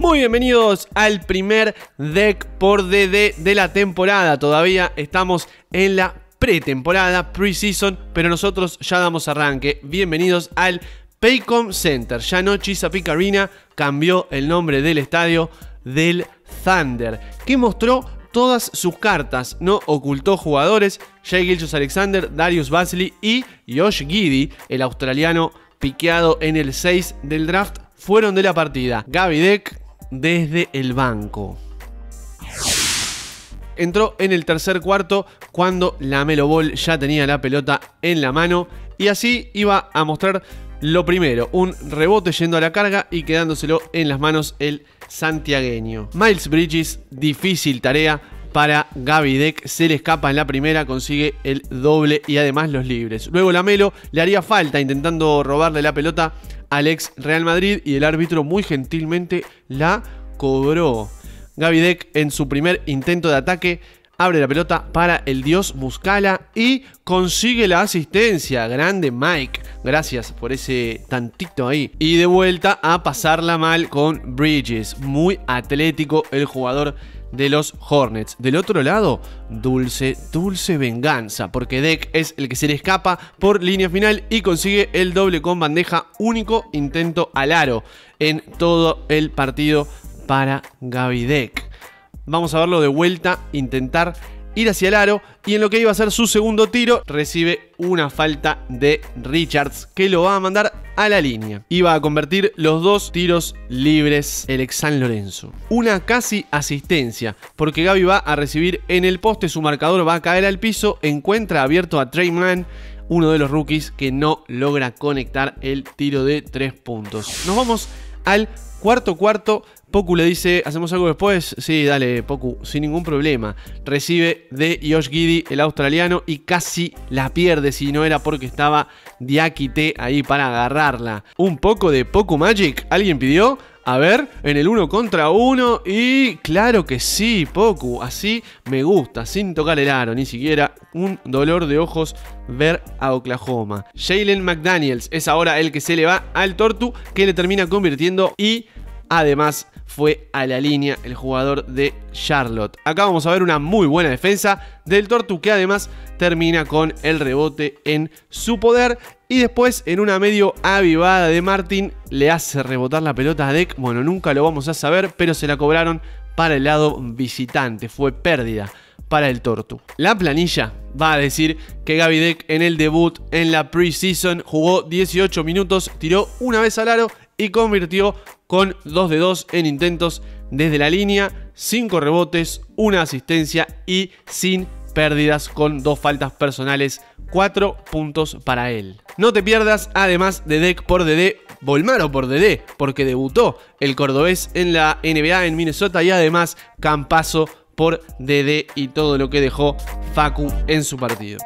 Muy bienvenidos al primer deck por DD de la temporada. Todavía estamos en la pretemporada, pre-season, pero nosotros ya damos arranque. Bienvenidos al Paycom Center. Ya no Chesapeake Arena cambió el nombre del estadio del Thunder, que mostró todas sus cartas, no ocultó jugadores, Jay Gilchos Alexander, Darius Basley y Josh Giddy, el australiano piqueado en el 6 del draft, fueron de la partida. Gaby Deck desde el banco. Entró en el tercer cuarto cuando la Melo Ball ya tenía la pelota en la mano y así iba a mostrar lo primero, un rebote yendo a la carga y quedándoselo en las manos el santiagueño. Miles Bridges, difícil tarea para Gaby Deck. Se le escapa en la primera, consigue el doble y además los libres. Luego la Melo le haría falta intentando robarle la pelota al ex Real Madrid y el árbitro muy gentilmente la cobró. Gaby Deck en su primer intento de ataque abre la pelota para el dios Muscala y consigue la asistencia. Grande Mike, gracias por ese tantito ahí. Y de vuelta a pasarla mal con Bridges. Muy atlético el jugador de los Hornets. Del otro lado, dulce, dulce venganza, porque Deck es el que se le escapa por línea final y consigue el doble con bandeja, único intento al aro en todo el partido para Gaby Deck. Vamos a verlo de vuelta, intentar ir hacia el aro y en lo que iba a ser su segundo tiro recibe una falta de Richards que lo va a mandar a la línea. Iba a convertir los dos tiros libres el ex San Lorenzo. Una casi asistencia porque Gaby va a recibir en el poste, su marcador va a caer al piso, encuentra abierto a Trey Mann uno de los rookies que no logra conectar el tiro de tres puntos. Nos vamos al cuarto cuarto Poku le dice, ¿hacemos algo después? Sí, dale, Poku, sin ningún problema. Recibe de Josh Giddy, el australiano, y casi la pierde si no era porque estaba Diakite ahí para agarrarla. Un poco de Poku Magic, ¿alguien pidió? A ver, en el uno contra uno y claro que sí, Poku, así me gusta, sin tocar el aro, ni siquiera un dolor de ojos ver a Oklahoma. Jalen McDaniels es ahora el que se le va al Tortu, que le termina convirtiendo y además fue a la línea el jugador de Charlotte. Acá vamos a ver una muy buena defensa del Tortu que además termina con el rebote en su poder y después en una medio avivada de Martin le hace rebotar la pelota a Deck. Bueno, nunca lo vamos a saber, pero se la cobraron para el lado visitante. Fue pérdida para el Tortu. La planilla va a decir que Gaby Deck en el debut en la preseason jugó 18 minutos, tiró una vez al aro y convirtió con 2 de 2 en intentos desde la línea, 5 rebotes, una asistencia y sin pérdidas con dos faltas personales, 4 puntos para él. No te pierdas, además de Deck por DD, Volmaro por DD, porque debutó el cordobés en la NBA en Minnesota y además Campazo por DD y todo lo que dejó Facu en su partido.